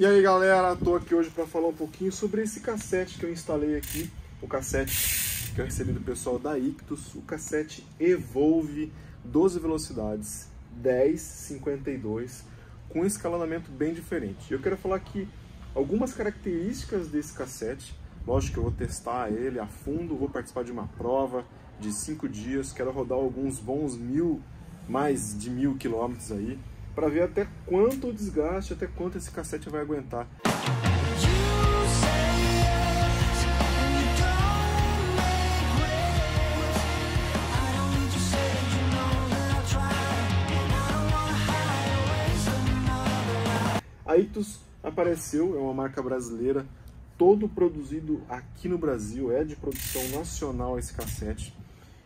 E aí galera, tô aqui hoje para falar um pouquinho sobre esse cassete que eu instalei aqui, o cassete que eu recebi do pessoal da Ictus, o cassete Evolve 12 velocidades 1052 com um escalonamento bem diferente. Eu quero falar aqui algumas características desse cassete, lógico que eu vou testar ele a fundo, vou participar de uma prova de 5 dias, quero rodar alguns bons mil, mais de mil quilômetros aí, para ver até quanto o desgaste, até quanto esse cassete vai aguentar. A Itus apareceu, é uma marca brasileira, todo produzido aqui no Brasil, é de produção nacional esse cassete.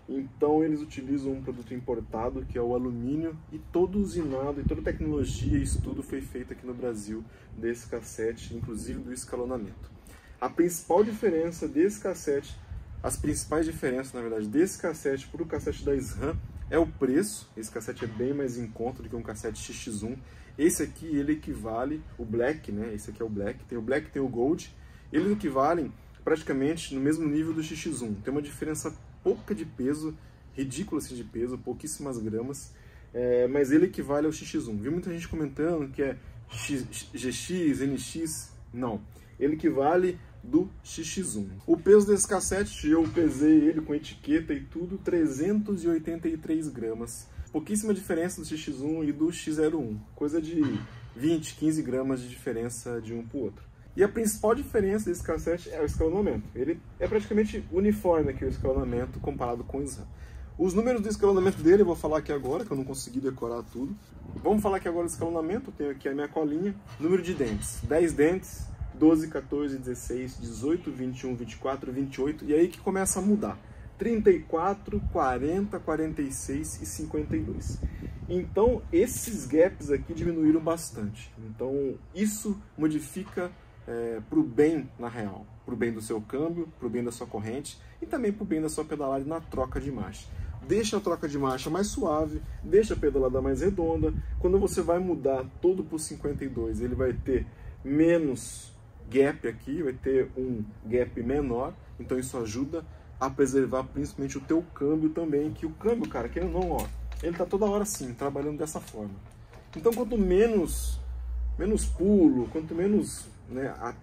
Então eles utilizam um produto importado, que é o alumínio, e todo usinado, e toda tecnologia e estudo foi feito aqui no Brasil desse cassete, inclusive do escalonamento. A principal diferença desse cassete, as principais diferenças, na verdade, desse cassete para o cassete da SRAM é o preço. Esse cassete é bem mais em conta do que um cassete XX1. Esse aqui, ele equivale, o Black, né? Esse aqui é o Black, tem o Black tem o Gold. Eles equivalem praticamente no mesmo nível do XX1. Tem uma diferença pouca de peso, ridícula assim de peso, pouquíssimas gramas, é, mas ele equivale ao X1. Vi muita gente comentando que é X, GX, NX, não. Ele equivale do XX1. O peso desse cassete, eu pesei ele com etiqueta e tudo, 383 gramas. Pouquíssima diferença do X1 e do X01, coisa de 20, 15 gramas de diferença de um para o outro. E a principal diferença desse cassete é o escalonamento. Ele é praticamente uniforme aqui o escalonamento comparado com o Isram. Os números do escalonamento dele eu vou falar aqui agora, que eu não consegui decorar tudo. Vamos falar aqui agora do escalonamento, eu tenho aqui a minha colinha. Número de dentes, 10 dentes, 12, 14, 16, 18, 21, 24, 28, e aí que começa a mudar. 34, 40, 46 e 52. Então, esses gaps aqui diminuíram bastante. Então, isso modifica é, para o bem na real, para o bem do seu câmbio, para o bem da sua corrente e também para o bem da sua pedalada na troca de marcha. Deixa a troca de marcha mais suave, deixa a pedalada mais redonda. Quando você vai mudar todo para o 52, ele vai ter menos gap aqui, vai ter um gap menor, então isso ajuda a preservar principalmente o teu câmbio também, que o câmbio, cara, que não, ó, ele tá toda hora assim, trabalhando dessa forma. Então quanto menos menos pulo, quanto menos né, a,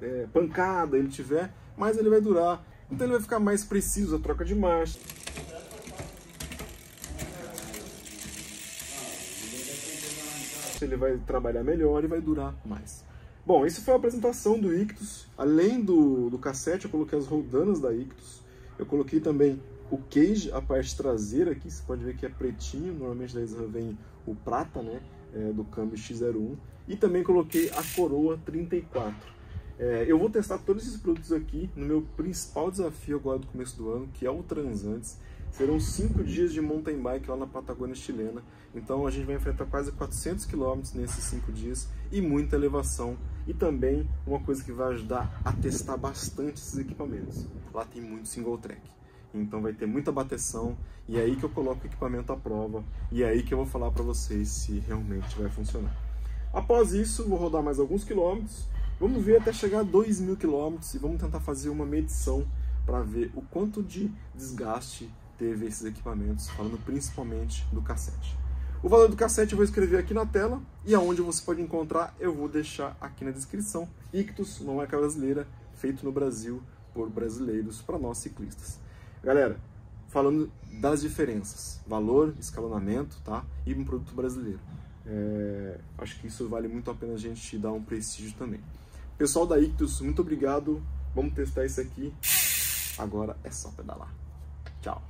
é, pancada ele tiver, mais ele vai durar. Então ele vai ficar mais preciso a troca de marcha. Ele vai trabalhar melhor e vai durar mais. Bom, isso foi a apresentação do Ictus. Além do, do cassete, eu coloquei as roldanas da Ictus. Eu coloquei também o cage, a parte traseira aqui, você pode ver que é pretinho, normalmente da Isra vem o prata, né, é, do câmbio X01. E também coloquei a coroa 34. É, eu vou testar todos esses produtos aqui no meu principal desafio agora do começo do ano, que é o Transantes. Serão 5 dias de mountain bike lá na Patagônia chilena. Então a gente vai enfrentar quase 400 km nesses 5 dias e muita elevação. E também uma coisa que vai ajudar a testar bastante esses equipamentos. Lá tem muito single track. Então vai ter muita bateção e é aí que eu coloco o equipamento à prova e é aí que eu vou falar para vocês se realmente vai funcionar. Após isso, vou rodar mais alguns quilômetros, vamos ver até chegar a 2 mil quilômetros e vamos tentar fazer uma medição para ver o quanto de desgaste teve esses equipamentos, falando principalmente do cassete. O valor do cassete eu vou escrever aqui na tela e aonde você pode encontrar eu vou deixar aqui na descrição. Ictus, uma marca brasileira, feito no Brasil por brasileiros para nós ciclistas. Galera, falando das diferenças, valor, escalonamento, tá? E um produto brasileiro. É, acho que isso vale muito a pena a gente dar um prestígio também. Pessoal da Ictus, muito obrigado. Vamos testar isso aqui. Agora é só pedalar. Tchau.